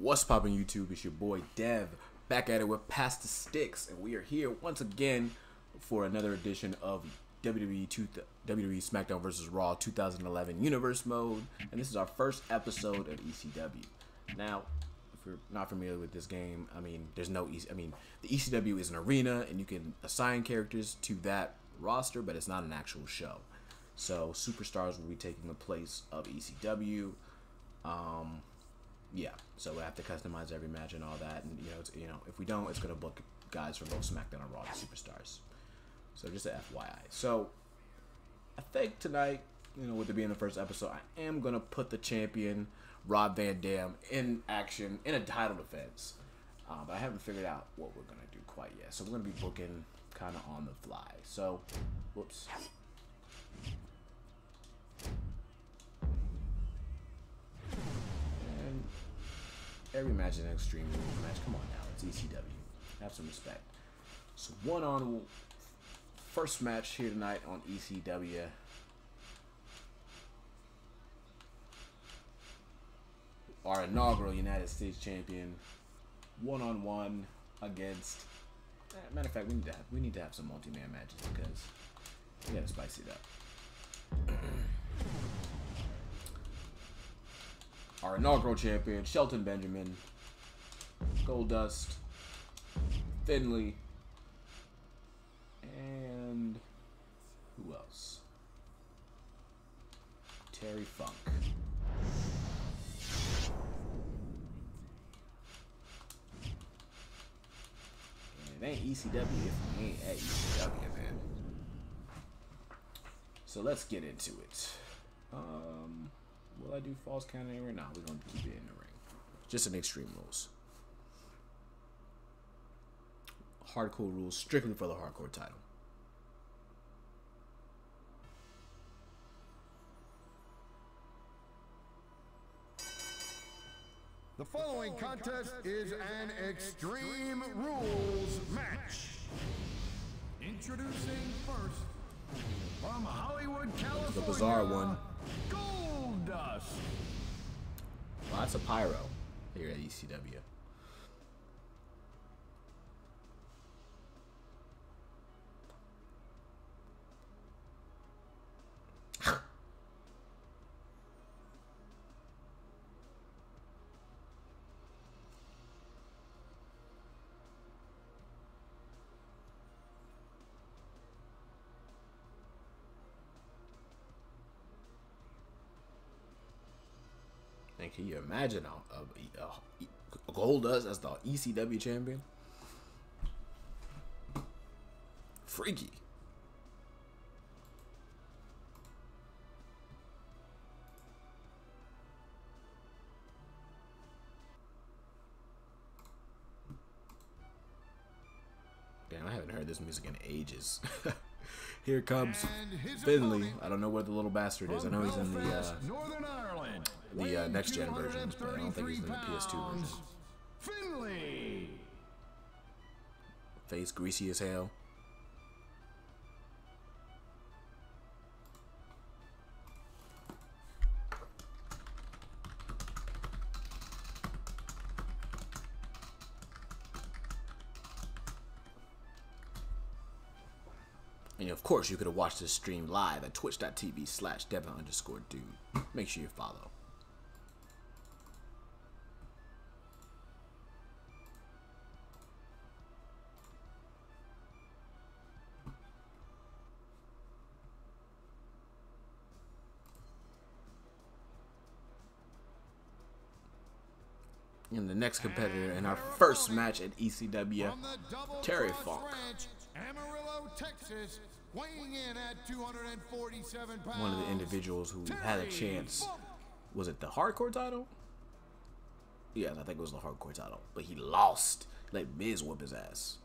What's poppin' YouTube? It's your boy Dev back at it with Pass the Sticks, and we are here once again for another edition of WWE two, WWE SmackDown vs. Raw 2011 Universe Mode, and this is our first episode of ECW. Now, if you're not familiar with this game, I mean, there's no I mean, the ECW is an arena, and you can assign characters to that roster, but it's not an actual show. So superstars will be taking the place of ECW. Um, yeah, so we have to customize every match and all that, and you know, you know, if we don't, it's gonna book guys from both SmackDown and Raw as superstars. So just a FYI. So I think tonight, you know, with it being the first episode, I am gonna put the champion Rob Van Dam in action in a title defense, uh, but I haven't figured out what we're gonna do quite yet. So we're gonna be booking kind of on the fly. So, whoops. Every match is an extreme rules match. Come on now, it's ECW. Have some respect. So one on first match here tonight on ECW. Our inaugural United States champion, one on one against. eh, Matter of fact, we need to have we need to have some multi man matches because we gotta spice it up. Our inaugural champion, Shelton Benjamin, Goldust, Finlay, and who else? Terry Funk. It ain't ECW if we ain't at ECW, man. So let's get into it. Um, will I do false count anywhere? No, we're gonna keep it in the ring. Just an extreme rules. Hardcore rules strictly for the hardcore title. The following contest is an Extreme Rules match. Introducing first, from Hollywood, California, The bizarre one. Goldust. Well, that's a pyro here at ECW. Can you imagine a, a, a, Goldust as the ECW champion? Freaky. Damn, I haven't heard this music in ages. Here comes Finlay. opponent I don't know where the little bastard is. I know he's in the uh, Northern Ireland, the, uh, next gen versions, but I don't think he's in the PS2 pounds, version. Finlay. face greasy as hell. And of course, you could have watched this stream live at twitch.tv slash devon underscore dude. Make sure you follow. Next competitor in our first match at ECW, From the Double Terry Funk. Texas, weighing in at 247 pounds. one of the individuals who had a chance. Was it the hardcore title? Yes, I think it was the hardcore title. But he lost. Let Miz whoop his ass.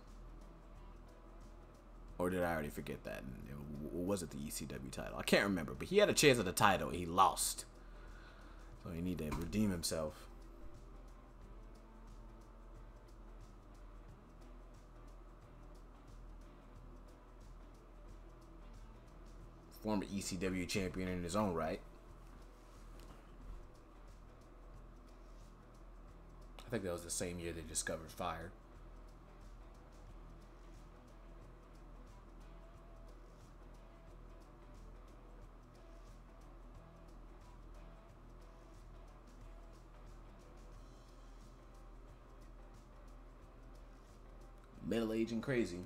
Or did I already forget that? And it- w- was it the ECW title? I can't remember. But he had a chance at the title. He lost. So he need to redeem himself. Former ECW champion in his own right. I think that was the same year they discovered fire. Middle aged and crazy.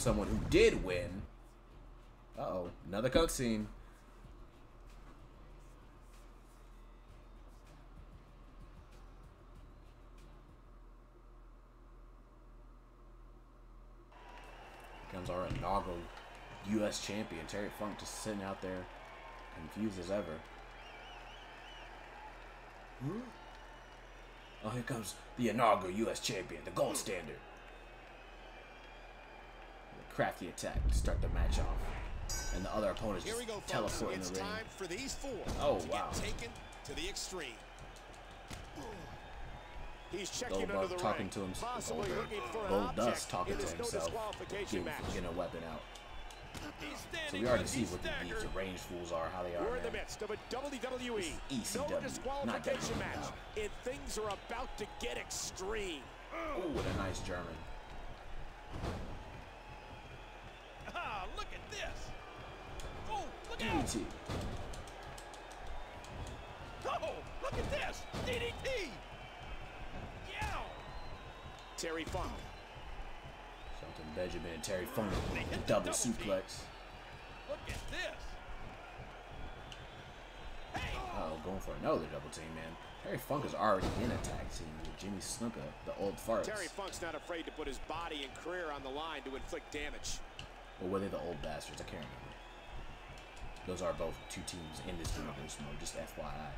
Someone who did win. Uh oh, another cutscene. Comes our inaugural U.S. champion, Terry Funk, just sitting out there, confused as ever. Oh, here comes the inaugural U.S. champion, the gold standard. The crafty attack to start the match off. And the other opponents we go, folks. teleport in It's the ring. time for these four Oh, wow. to the extreme. He's checking Goldberg under the talking ring, to him. possibly Goldberg. looking for an Goldust talking to himself. Getting, getting a weapon out. So we already see what the, these range fools are, how they are. We're in the midst of a WWE is no ECW, not disqualification match, and things are about to get extreme. Oh, what a nice German. Ah, look at this. Look Oh, look at this. DDT. Yow. Terry Funk. Something Benjamin and Terry Funk. They hit Double double suplex. Look at this. Hey. Uh oh, going for another double team, man. Terry Funk is already in a tag team with Jimmy Snuka, the old farts. Terry Funk's not afraid to put his body and career on the line to inflict damage. Or were they the old bastards? I can't remember. Those are both two teams in this universe mode, just FYI.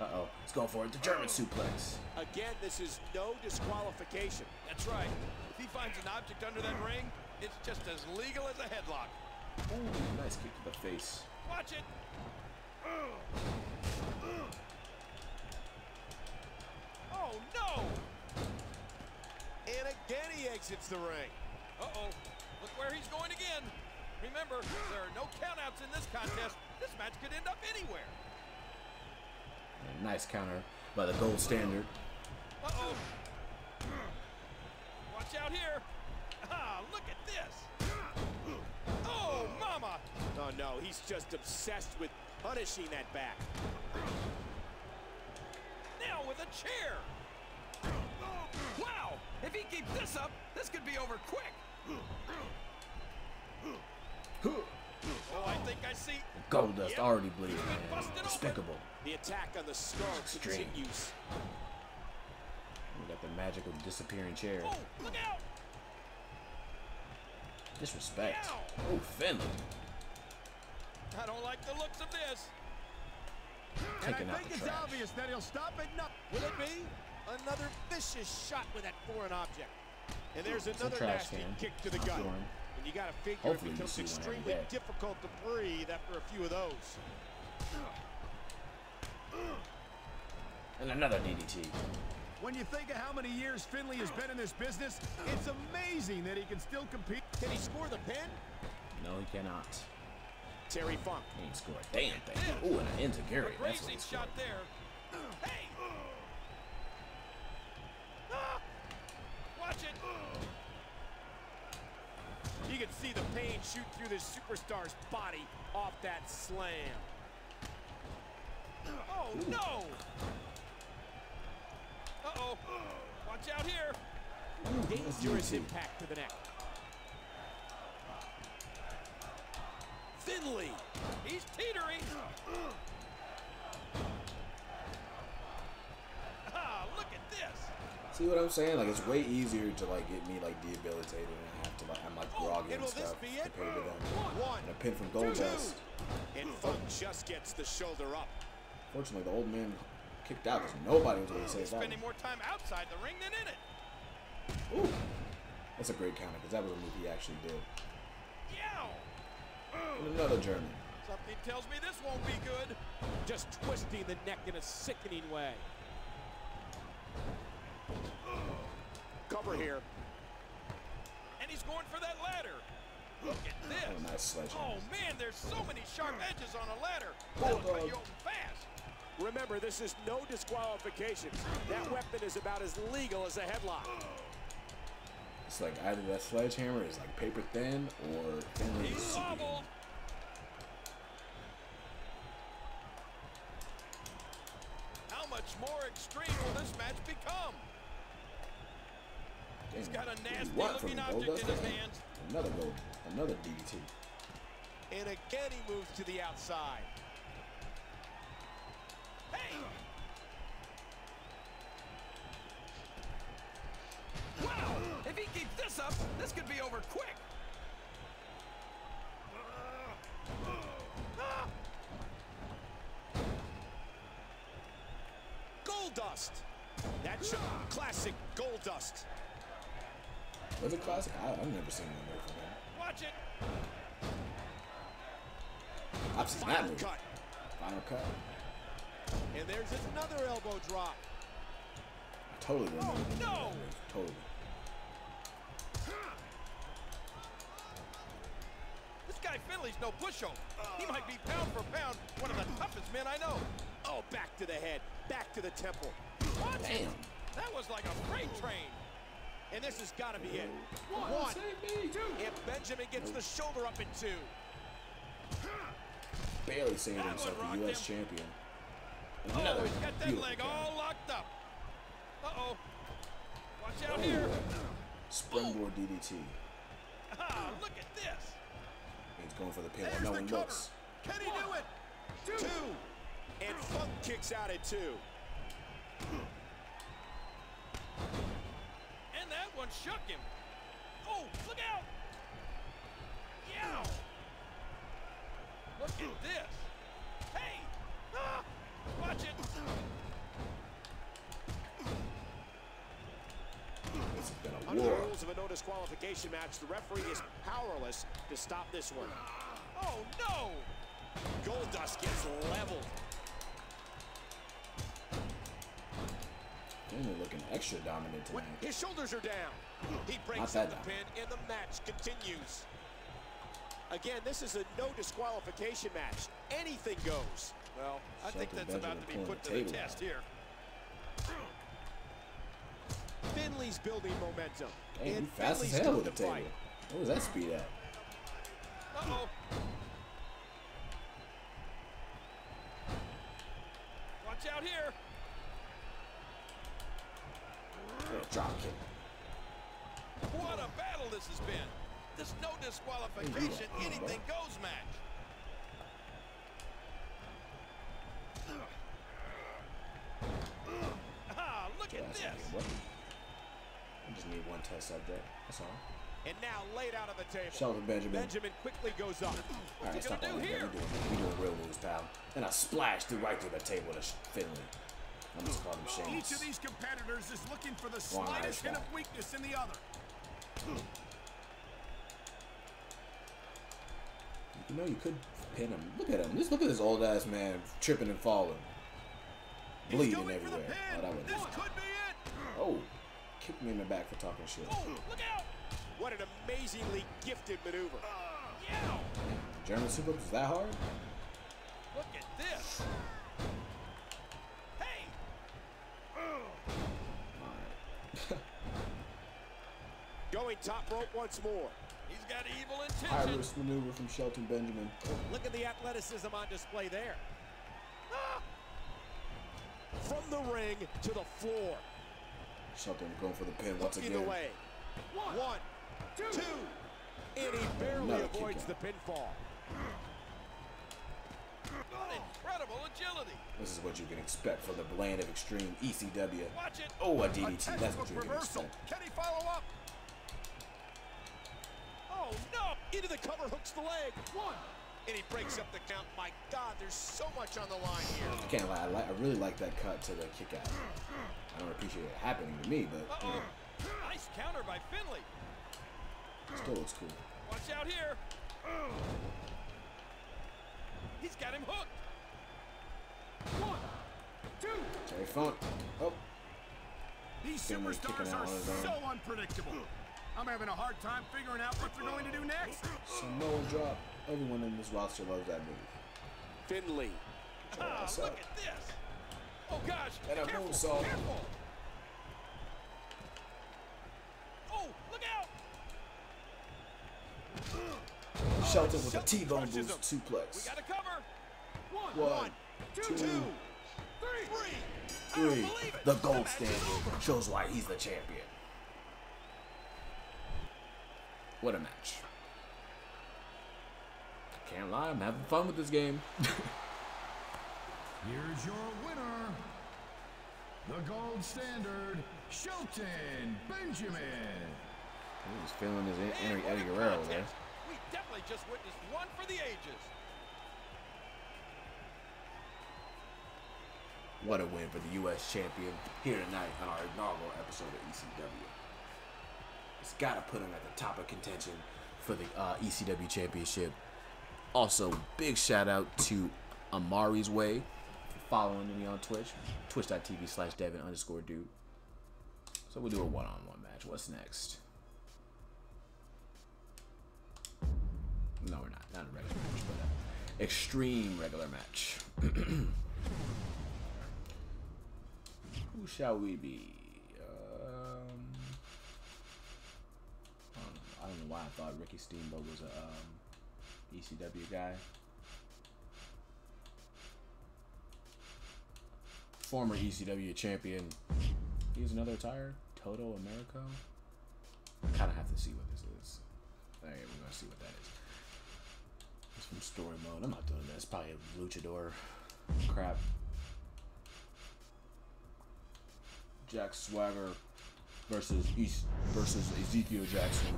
Uh oh, let's go for it. The German suplex. Again, this is no disqualification. That's right. If he finds an object under that ring, it's just as legal as a headlock. Ooh, nice kick to the face. Watch it. Oh, no. And again, he exits the ring. Uh-oh. Look where he's going again. Remember, there are no countouts in this contest. This match could end up anywhere. Nice counter by the gold standard. Uh-oh. Watch out here. Ah, look at this. Oh, mama. Oh no, he's just obsessed with punishing that back. Now with a chair. Wow. If he keeps this up, this could be over quick. Oh, I think I see. Goldust Yep. already bleeding, He's man. busted open. Despicable. The attack on the skull Extreme. continues. We got the magical disappearing chair. Oh, look out. Disrespect. Ow. Oh, Finlay. I don't like the looks of this. Taking out the trash. Obvious that he'll stop it. nothing. Will it be? Another vicious shot with that foreign object. And there's It's another nasty can. kick to the gut. Throwing. And you got to figure Hopefully it becomes see one every extremely day. difficult to breathe after a few of those. And another DDT. When you think of how many years Finlay has been in this business, it's amazing that he can still compete. Can he score the pin? No, he cannot. Terry Funk. He ain't scored a damn thing. Ooh, and an Enzuigiri. That's what Crazy he scored. shot there. Hey. Ah. Watch it. You can see the pain shoot through this superstar's body off that slam. Oh, no. Uh-oh. Watch out here. Dangerous impact to the neck. Finlay. He's teetering. Ah, look at this. See what I'm saying? Like it's way easier to like get me like debilitated and have to like I'm like groggy and and will this stuff be it? to them. One, And a pin from Gold two. And Funk just gets the shoulder up. Fortunately, the old man kicked out because nobody was going to save that. Spending more time outside the ring than in it. Ooh, that's a great counter because that was a move he actually did. Yow. And another German. Something tells me this won't be good. Just twisting the neck in a sickening way. Cover here. And he's going going for that ladder. Look at oh, this. Oh, nice sledgehammer. Oh, man, there's so many sharp hmm. edges on a ladder. That'll cut Bulldog. you open fast. Remember, this is no disqualifications. That weapon is about as legal as a headlock. It's like either that sledgehammer is like paper thin or Finlay is He's again, he moves to the outside. Hey! Wow! If he keeps this up, this could be over quick. Goldust. That's your classic Goldust. Was it classic? I, I've never seen one there from him. Watch it. I've seen that Final cut. Final cut. And there's another elbow drop. I totally oh, remember. Oh, the no! Totally. This guy Finlay's no pushover. He might be pound for pound one of the toughest men I know. Oh, back to the head, back to the temple. Watch it. Damn. That was like a freight train. And this has got to be it. One, One. save me. And Benjamin gets the shoulder up in two. Barely saved That himself one a U.S. him. champion. Oh, Another he's got that leg counter. all locked up. Uh-oh. Watch out Oh, here. Springboard DDT. Ah, look at this. He's going for the pin no one cover. looks. Can he do it? Two. And Funk kicks out at two. And that one shook him. Oh, look out. Yow. Look at this. Hey. Ah, watch it. This has been a Under the rules of a no disqualification match, the referee is powerless to stop this one. Oh, no. Goldust gets leveled. Finlay looking extra dominant When tonight. his shoulders are down, he breaks out up the down. pin, and the match continues. Again, this is a no disqualification match. Anything goes. Well, I think that's about to be Benjamin put to the the test here. Finlay's building momentum. Damn, you and fast as Finlay's hell good with the table. fight. What was that speed at? Uh-oh. Watch out here. Yeah, drop kick. What a battle this has been. This no disqualification, anything goes match. Ah, look at this. not good, what? I just need one test subject. That's all. And now laid out on the table. Shelton Benjamin. Benjamin quickly goes up. All right, he stop gonna all do that. We here? doing, we doing real moves, pal. Then I splashed through right through the table to Sh- Finlay. I'm just calling him Shane. Each of these competitors is looking for the slightest hint of weakness in the other. You know you could pin him. Look at him. Just look at this old ass man tripping and falling, bleeding going for the everywhere. Oh, that was. this could be it. Oh, kicked me in the back for talking shit. Oh, look out. What an amazingly gifted maneuver. Oh, Yow. German suplex was that hard? Look at this. Hey. Alright. Going top rope once more. He's got evil High risk maneuver from Shelton Benjamin. Look at the athleticism on display there. Ah. From the ring to the floor. Shelton going for the pin once Looking again. away. One, two, and he barely Another avoids the pinfall. Incredible agility. This is what you can expect from the brand of extreme ECW. Watch it. Oh, a A DDT. That's what you can reversal. expect. Can he follow up? Oh, no. Into the cover, hooks the leg. One. And he breaks up the count. My God, there's so much on the line here. I can't lie. I, like, I really like that cut to the kick out. I don't appreciate it happening to me, but you know, Nice counter by Finlay. still looks cool. Watch out here. He's got him hooked. One. Two. Terry Funk. Oh, These Finlay superstars are on his own. so unpredictable. I'm having a hard time figuring out what they're going to do next. Samoa drop. Everyone in this roster loves that move. Finlay. Ah, What's look up? at this. Oh, gosh. And a careful, moonsault. careful. Oh, look out. Shelton with a Shelton T-bone crushes boost him. We got to cover. One, One, two, two, two, Three. three. I don't three. believe it. The gold standard shows why he's the champion. What a match. Can't lie, I'm having fun with this game. Here's your winner, the gold standard, Shelton Benjamin. He was feeling his And inner Eddie Guerrero there. We definitely just witnessed one for the ages. What a win for the U.S. champion here tonight on our inaugural episode of ECW. It's got to put him at the top of contention for the uh, ECW championship. Also, big shout out to Amari's Way for following me on Twitch, twitch.tv slash Devon underscore dude. So we'll do a one on one match. What's next? No, we're not. Not a regular match, but an extreme regular match. Who shall we be? Um, I don't know. I don't know why I thought Ricky Steamboat was a um, ECW guy. Former ECW champion. He's another attire. Toto Americo. I kind of have to see what this is. Alright, we're gonna see what that is. It's from story mode. I'm not doing that. It's probably a luchador crap. Jack Swagger versus East versus Ezekiel Jackson.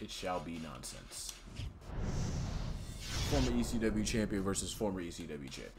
It shall be nonsense. Former ECW champion versus former ECW champion.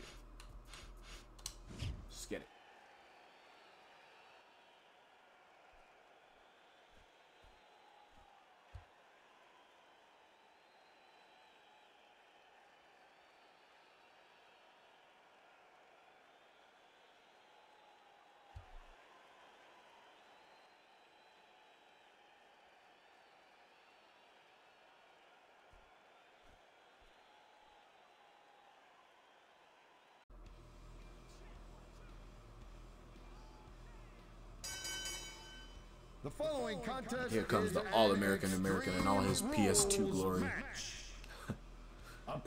Here comes the All-American American in all his PS2 glory.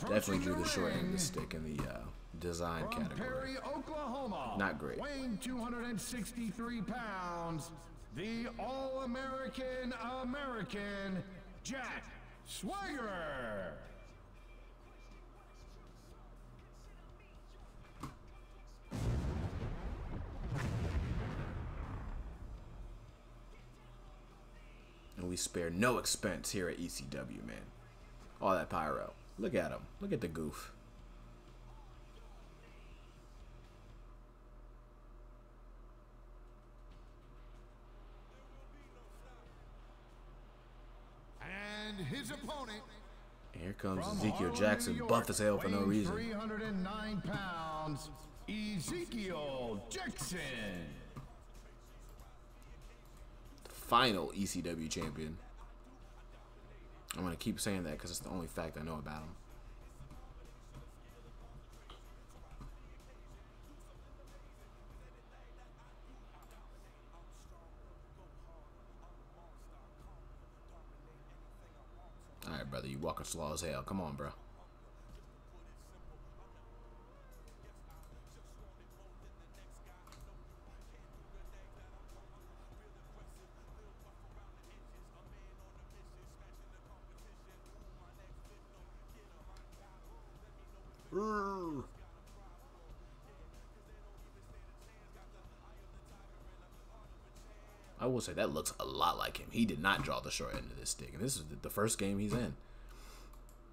Definitely drew the short end of the stick in the uh, design From category. Perry, Oklahoma. Not great. Weighing 263 pounds, the All-American American, Jack Swagger. We spare no expense here at ECW, man. All that pyro. Look at him. Look at the goof. And his opponent, here comes from Ezekiel Harlem, Jackson, York, buff as hell for no reason. 309 pounds, Ezekiel Jackson. Final ECW champion. I'm gonna keep saying that because it's the only fact I know about him. All right, brother, you walking slow as hell. Come on, bro. Will say that looks a lot like him. He did not draw the short end of this stick, and this is the- first game he's in.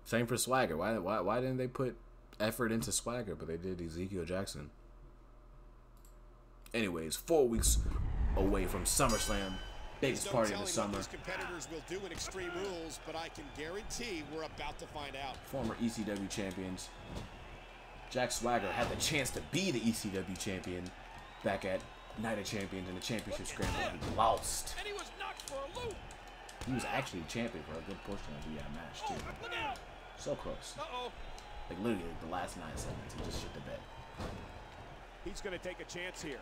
Same for Swagger. Why why why didn't they put effort into Swagger, but they did Ezekiel Jackson? Anyways, four weeks away from SummerSlam, biggest no party of the summer. competitors will do in Extreme Rules, but I can guarantee we're about to find out. former ECW champions. Jack Swagger had the chance to be the ECW champion back at Night of Champions and the championship scramble. He lost. And he was knocked for a loop. He was actually champion for a good portion of the uh, match Oh, too. out. So close. Uh-oh. Like literally the last nine seconds, he just shit the bed. He's going to take a chance here.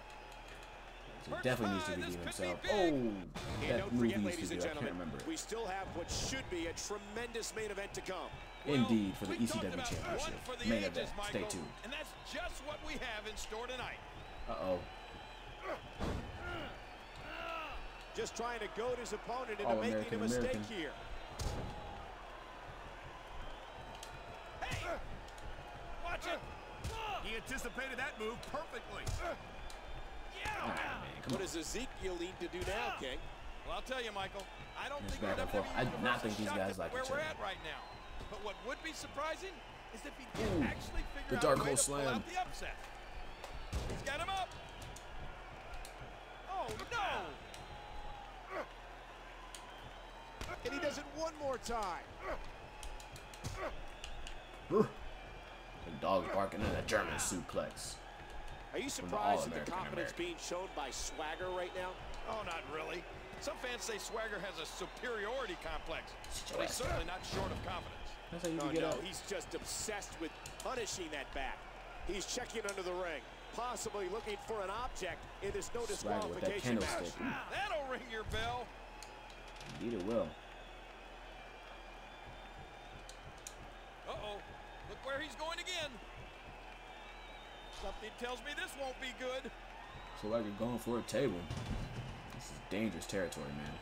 So he definitely needs to redeem himself. Oh, And that don't move forget, he used to and do. I can't remember it. we still have what should be a tremendous main event to come. Indeed, for the we ECW Championship. One for the Main ages, event. Stay tuned. And that's just what we have in store tonight. Uh oh. Just trying to goad his opponent into All making American a mistake American. here. Hey! Watch it! He anticipated that move perfectly. Yeah! Ah, man, come What on. does Ezekiel need to do now, King? Well, I'll tell you, Michael, I don't It's think back the and forth. WWE I do not think these guys like where each we're other. at right now. But what would be surprising is if he can Ooh, actually figure the out dark a way hole to pull slam. out the upset. He's got him up. Oh no! And he does it one more time. The dog's barking in a German suplex. Are you surprised at the confidence American. being shown by Swagger right now? Oh, not really. Some fans say Swagger has a superiority complex, but he's certainly not short of confidence. That's how you Oh, get no, out. he's just obsessed with punishing that back. He's checking under the ring, possibly looking for an object in this no Swagger that disqualification match. candlestick. Ooh, That'll ring your bell. Indeed it will. Uh-oh. Look where he's going again. Something tells me this won't be good. So like you're going for a table. This is dangerous territory, man.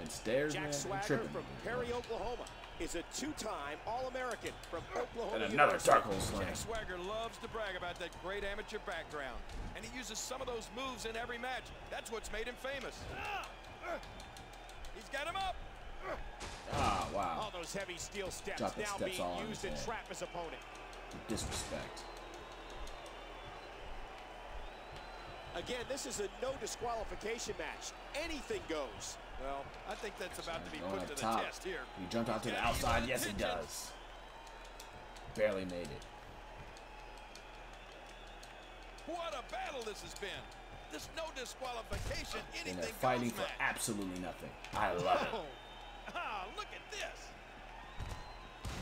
And stairs, man. Jack I'm Swagger from Perry, Oklahoma, is a two-time All-American from Oklahoma. And another University. dark hole slam. Jack Swagger loves to brag about that great amateur background. And he uses some of those moves in every match. That's what's made him famous. He's got him up. Ah, wow. All those heavy steel steps Dropping now steps being used to trap his opponent. Disrespect. Again, this is a no disqualification match. Anything goes. Well, I think that's about to be put to the top. test here. He jumped out to the outside. Yes, he does. Barely made it. What a battle this has been. There's no disqualification, And anything they're fighting for absolutely nothing. I love it. Oh, ah, look at this.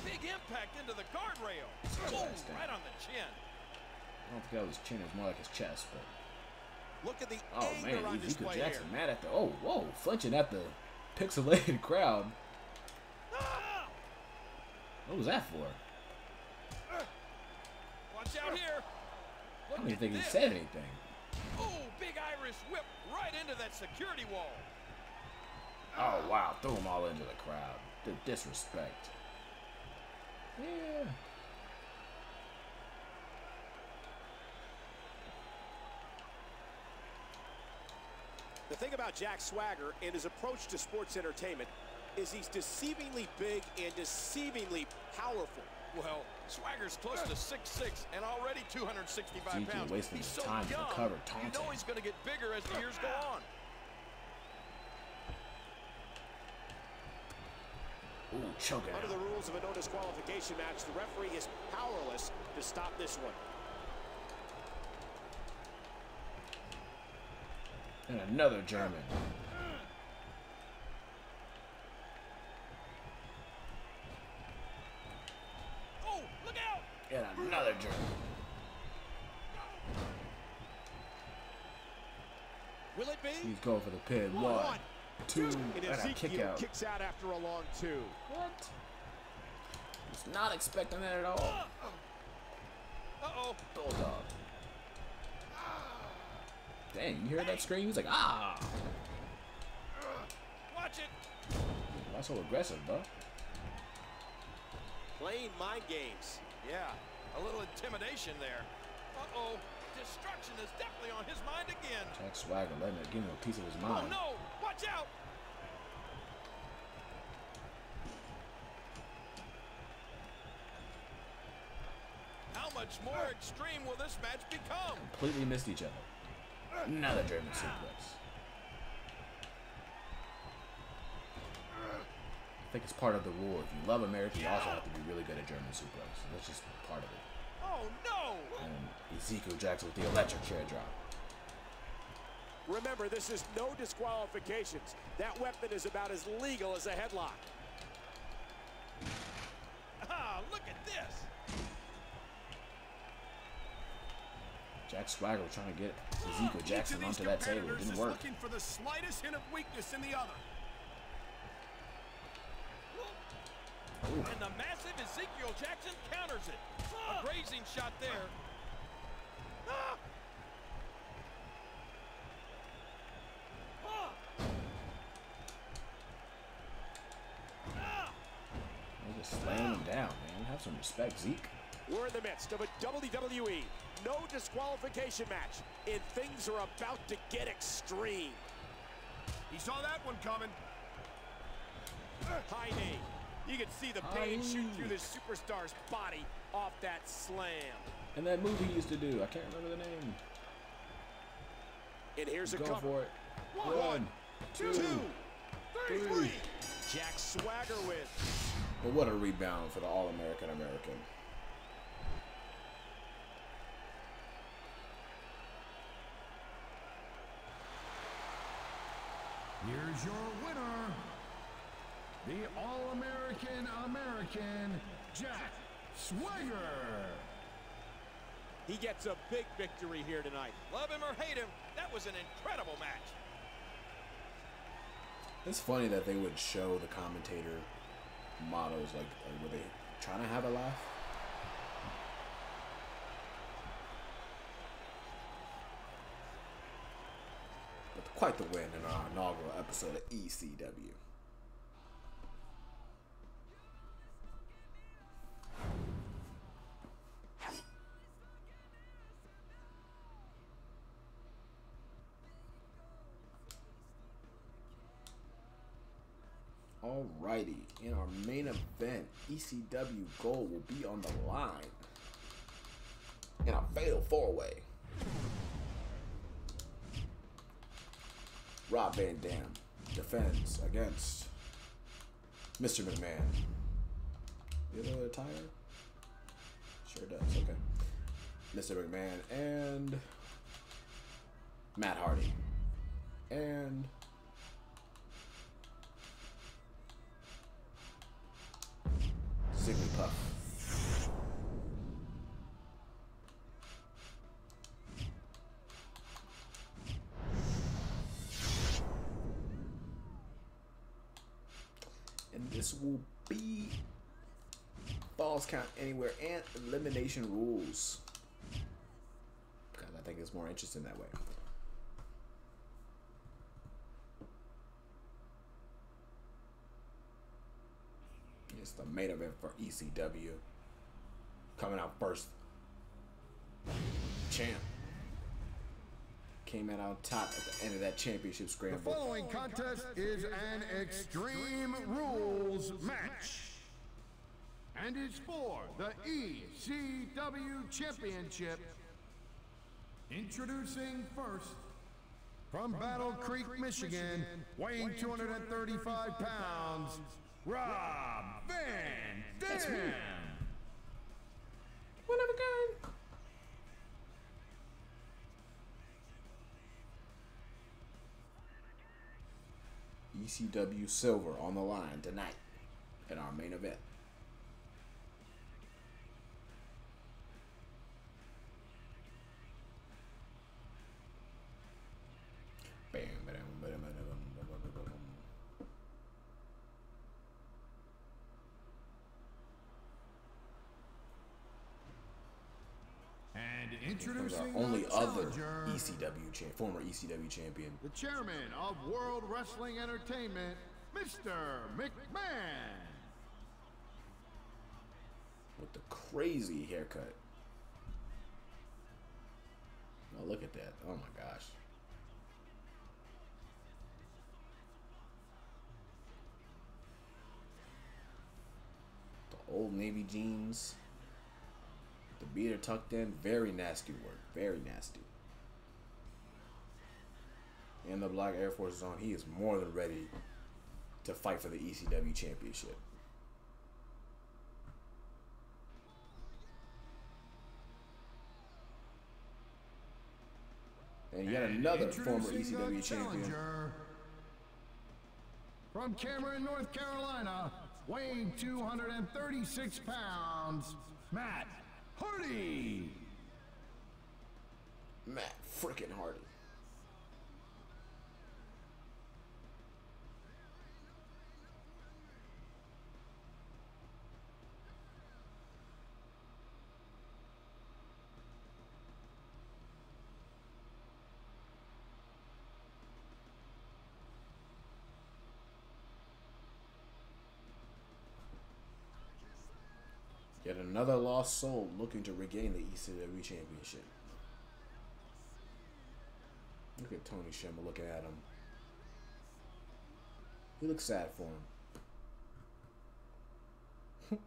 Big impact into the guardrail. Boom, Interesting. right on the chin. I don't think that was his chin. It was more like his chest. But Look at the oh anger man, on Ezekiel Jackson here. mad at the oh whoa flinching at the pixelated crowd. Ah, What was that for? watch out here. I don't even think he said anything. Oh, big Irish whip right into that security wall. Oh wow, threw them all into the crowd. The disrespect. Yeah. The thing about Jack Swagger and his approach to sports entertainment is he's deceivingly big and deceivingly powerful. Well, Swagger's close to 6'6 and already 265 Ezekiel pounds. wasting He's his so time to young. recover, You know he's going to get bigger as the years go on. Ooh, choking Under the rules of a no disqualification match, the referee is powerless to stop this one. And another German. Oh, look out! And another German. Will it be? He's going for the pin. One, One, two, And and a kick out. kicks out after a long two. What? Was not expecting that at all. Uh-oh. Bulldog. Dang, you hear that scream? He's like, ah! Watch it. Why so aggressive, bro? Playing mind games. Yeah, a little intimidation there. Uh-oh. Destruction is definitely on his mind again. Jack Swagger letting it give him a piece of his mind. Oh, mind. no. Watch out. How much more extreme will this match become? Completely missed each other. Another German suplex. I think it's part of the rule. If you love America, you also have to be really good at German suplex. That's just part of it. Oh, no. And Ezekiel Jackson with the electric chair drop. Remember, this is no disqualifications. That weapon is about as legal as a headlock. Ah, look at this. Jack Swagger was trying to get Ezekiel Jackson onto that table. It didn't is work. looking for the slightest hint of weakness in the other. And the massive Ezekiel Jackson counters it. A grazing shot there. Ah! Just slaying him down, man. Have some respect, Zeke. We're in the midst of a WWE no disqualification match, and things are about to get extreme. He saw that one coming. High knee. You can see the pain shoot through this superstar's body off that slam. And that movie he used to do. I can't remember the name. And here's a Go cover. for it. One, two, two, three. three. Jack Swagger wins. But what a rebound for the All-American American. Here's your winner, the All-American American, Jack Swagger. He gets a big victory here tonight. Love him or hate him, that was an incredible match. It's funny that they would show the commentator mottos like, like were they trying to have a laugh? Quite the win in our inaugural episode of ECW. Alrighty, in our main event, ECW Gold will be on the line in a fatal four way. Rob Van Dam defends against Mr. McMahon. You have a tire? Sure does, okay. Mr. McMahon and Matt Hardy. And Ziggly will be Falls Count Anywhere and Elimination Rules. Because I think it's more interesting that way. It's the main event for ECW. Coming out first. Champ. Came out on top at the end of that championship scramble. The scramble. following contest is an Extreme Rules match. And it's for the ECW Championship. Introducing first, from Battle Creek, Michigan, weighing 235 pounds, Rob Van Dam. One of a kind. ECW Silver on the line tonight in our main event. And There's introducing our only the other ECW champ, former ECW champion. the chairman of World Wrestling Entertainment, Mr. McMahon. with the crazy haircut. Oh, look at that. Oh my gosh. The old navy jeans. The beater tucked in. Very nasty work. Very nasty. And the black Air Force is on. He is more than ready to fight for the ECW championship. And yet another former ECW champion. From Cameron, North Carolina, weighing 236 pounds, Matt Hardy. Matt freaking Hardy. Yet another lost soul looking to regain the ECW championship. Look at Tony Chimel looking at him. He looks sad for him.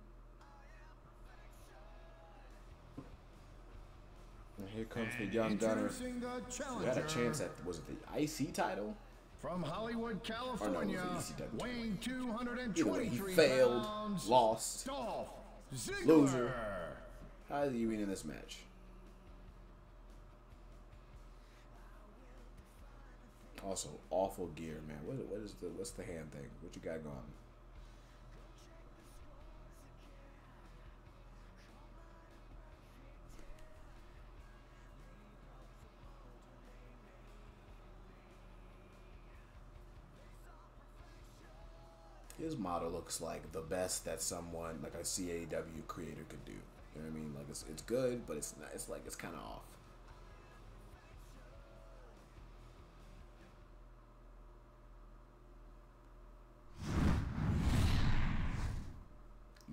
and here comes the young gunner. We had a chance at was it the IC title? From Hollywood, California, weighing Either way, he 223 failed, pounds, lost. Dolph Ziggler. Loser. you he in this match? Also, awful gear, man. What, what is the what's the hand thing? What you got going? His model looks like the best that someone like a CAW creator could do. You know what I mean? Like it's it's good, but it's not. It's like it's kind of off.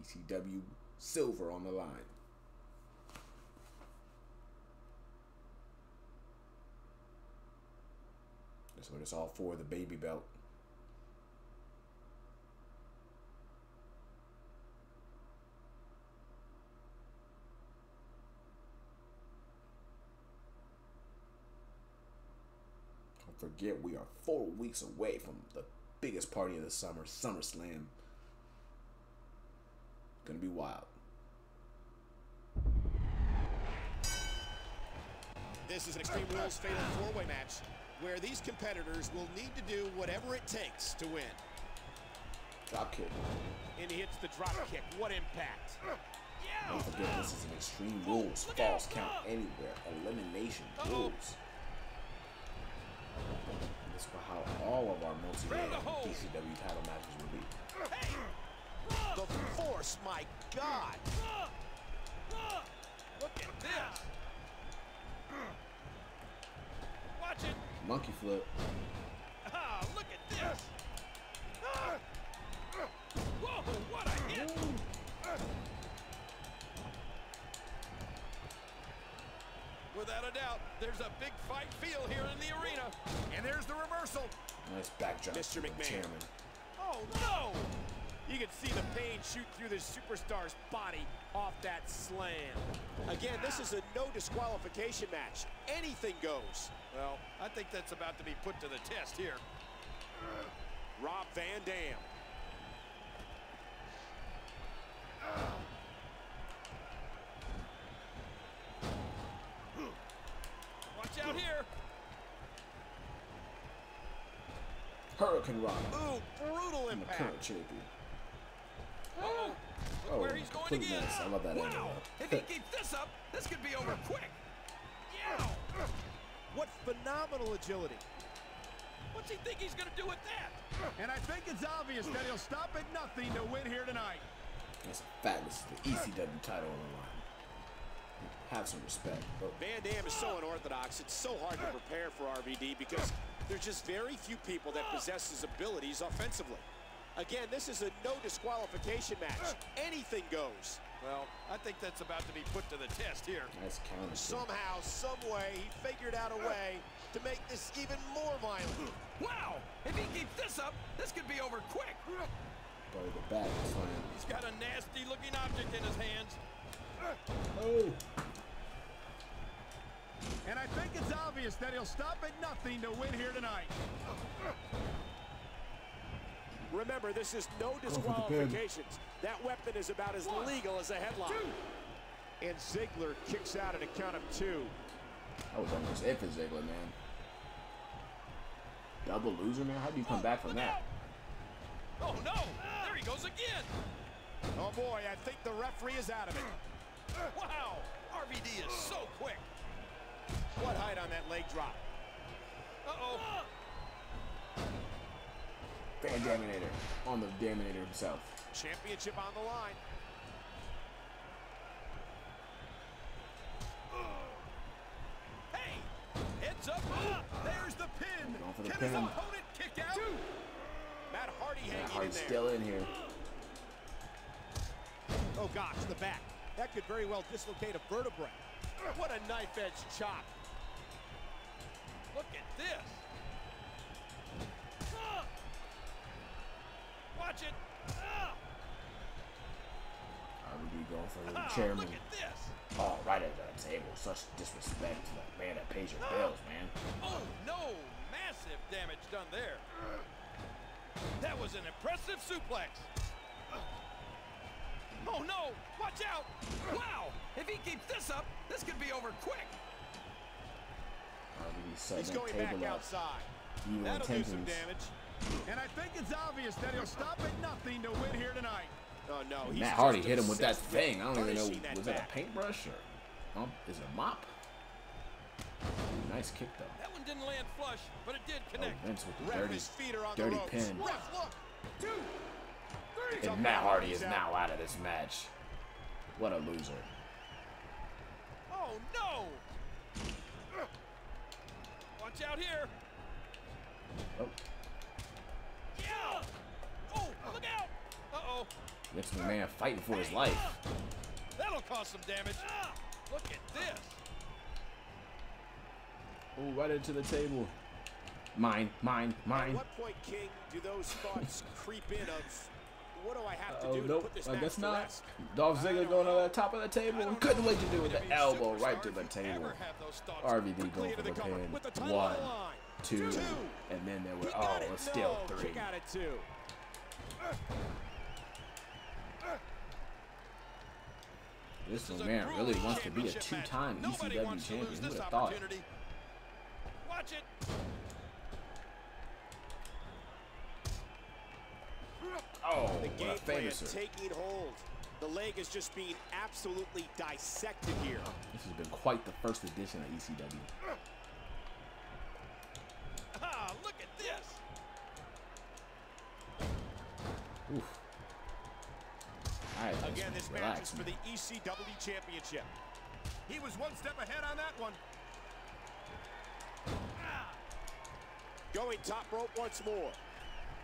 ECW silver on the line. That's what it's all for. The baby belt. Don't forget, we are four weeks away from the biggest party of the summer, SummerSlam. Gonna be wild. This is an Extreme Rules Fatal 4-Way match where these competitors will need to do whatever it takes to win. Drop kick. And he hits the drop kick. What impact. Don't forget, this is an Extreme Rules, falls count anywhere, elimination rules. This is how all of our multi-man ECW title matches will be. The force, my God. Look at this. Watch it. Monkey flip. Ah, look at this. Ah. Whoa, what a hit. Without a doubt, there's a big fight feel here in the arena. And there's the reversal. Nice backdrop. Mr. McMahon. Chairman. Oh, no. You can see the pain shoot through the superstar's body off that slam. Again, this is a no disqualification match. Anything goes. Well, I think that's about to be put to the test here. Rob Van Dam. Watch out here. Hurricanrana. Ooh, brutal I'm the impact. current champion. Uh-oh. Oh, where he's going complete again. mess. I love that wow. angle. If he keeps this up, this could be over quick. Yeah. What phenomenal agility. What's he think he's going to do with that? And I think it's obvious that he'll stop at nothing to win here tonight. That's a fact. This is the ECW title on the line. Have some respect. But Van Dam is so unorthodox, it's so hard to prepare for RVD because there's just very few people that possess his abilities offensively. Again, this is a no disqualification match. Anything goes. Well, I think that's about to be put to the test here. nice counter. Somehow, some way, he figured out a way to make this even more violent. Wow. If he keeps this up, this could be over quick. Go to the back. Slam. He's got a nasty looking object in his hands. Oh. And I think it's obvious that he'll stop at nothing to win here tonight. Remember, this is no for the pin. disqualifications. That weapon is about as legal as a headlock. And Ziggler kicks out at a count of two. That was almost it for Ziggler, man. Double loser, man. How do you come back from that? Oh no! There he goes again! Oh boy, I think the referee is out of it. Wow! RVD is so quick. What height on that leg drop? Uh-oh. Van Daminator on the Daminator himself. Championship on the line. Hey! Heads up! There's the pin. Going for the Can pin. his opponent kick out? Matt Hardy Yeah, hanging in Hardy's there. still in here. Oh gosh, the back. That could very well dislocate a vertebrae. What a knife edge chop. Look at this! Watch it! RVD going for the chairman. Look at this! Oh, right at the table. Such disrespect to the man that pays your bills, man. Oh no! Massive damage done there. That was an impressive suplex. Oh no! Watch out! Wow! If he keeps this up, this could be over quick. RVD setting He's that going back table up. outside. Evil That'll do some damage. And I think it's obvious that he'll stop at nothing to win here tonight. Oh no, he's Matt Hardy hit him with that thing. I don't even know. that Was that a paintbrush or um, is it a mop? Nice kick though. That one didn't land flush, but it did Oh, connect. Vince with the dirty, his feet are on dirty the ropes. pin. Ref, look. Two. Three. And Matt Hardy is now out of this match. What a loser. Oh no! Watch out here! Oh, Yeah! Oh, look out! Uh-oh. Vince McMahon fighting for his life. That'll cause some damage. Look at this. Oh, right into the table. Mine, mine, At mine. what point, King, do those thoughts creep in of what do I have to Oh, do to nope. put this I guess to not. rest? Dolph Ziggler going to the top of the table and couldn't wait to do with the elbow right to the table. ever have those thoughts. RVD going for the pin. One, on two, and then there He were oh, it. it's still no, three. Kick out at. This This man really wants to be a two-time ECW champion. Who would have thought? The game plan taking hold. The leg is just being absolutely dissected here. This has been quite the first edition of ECW. Ah, look at this. Oof. All right, Again, this match relax. is for the ECW Championship. He was one step ahead on that one. Going top rope once more.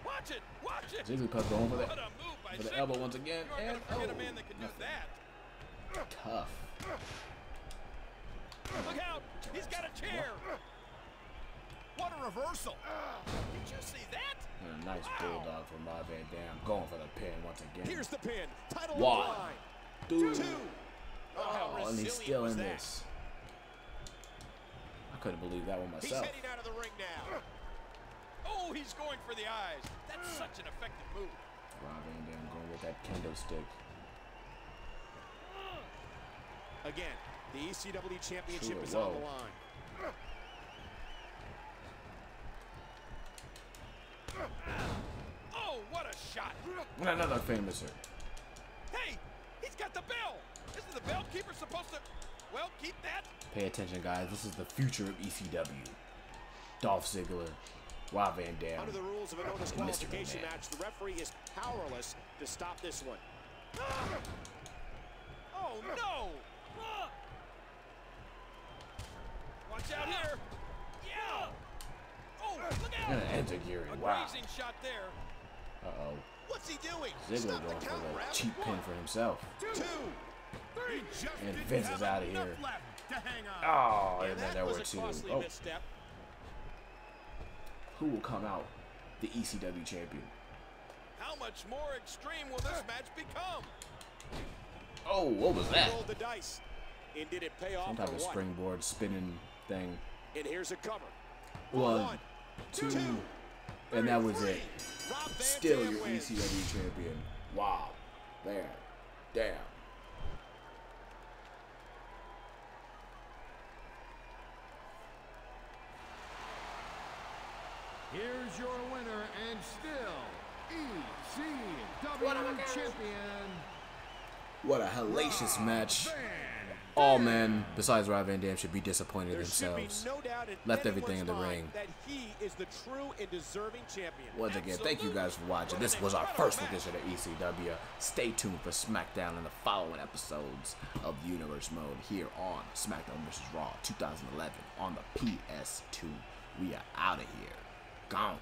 Watch it. Watch it. Jigglypuff going for the, for the elbow once again. And oh, a man that can do nothing. that. tough. Look out. He's got a chair. What a reversal. Did you see that? And a nice Wow. bulldog from Rob Van Dam going for the pin once again. Here's the pin. Title on One. the line. Dude. Two. Oh, Oh, and he's still in that? this. I couldn't believe that one myself. He's heading out of the ring now. Oh, he's going for the eyes. That's such an effective move. Rob Van Dam going with that kendo stick. Again, the ECW Championship is on the line. Oh, what a shot. Another famouser. Hey, he's got the bell. Isn't the bell keeper supposed to, well, keep that? Pay attention, guys. This is the future of ECW. Dolph Ziggler, Rob Van Dam. Under the rules of a no Mr. disqualification match, the referee is powerless to stop this one. Ah! Oh, no. Watch out here. Yeah. Oh, look And out. an Enzuigiri. A Wow. grazing shot there. Uh-oh. What's he doing? Ziggler Stop going the for count, the ref. cheap pin for himself. Two. three, just And didn't Vince is outta enough here. left to hang on. Oh, And and then that there was were a two. Oh, misstep. Who will come out the ECW champion? How much more extreme will this match become? Oh, what was that? Rolled the dice. And did it pay off Some type of springboard spinning thing. And here's a cover. One, two, two, and that was it. Still your. ECW champion. Wow. There. Damn. Here your winner and still ECW champion, What a hellacious match. Van All men, besides Rob Van Dam, should be disappointed There should be themselves. no doubt in Left everything in the ring. That he is the true and deserving champion. Once again, thank you guys for watching. This was our first edition of ECW. Stay tuned for SmackDown in the following episodes of Universe Mode here on SmackDown vs. Raw 2011 on the PS2. We are out of here. Gone.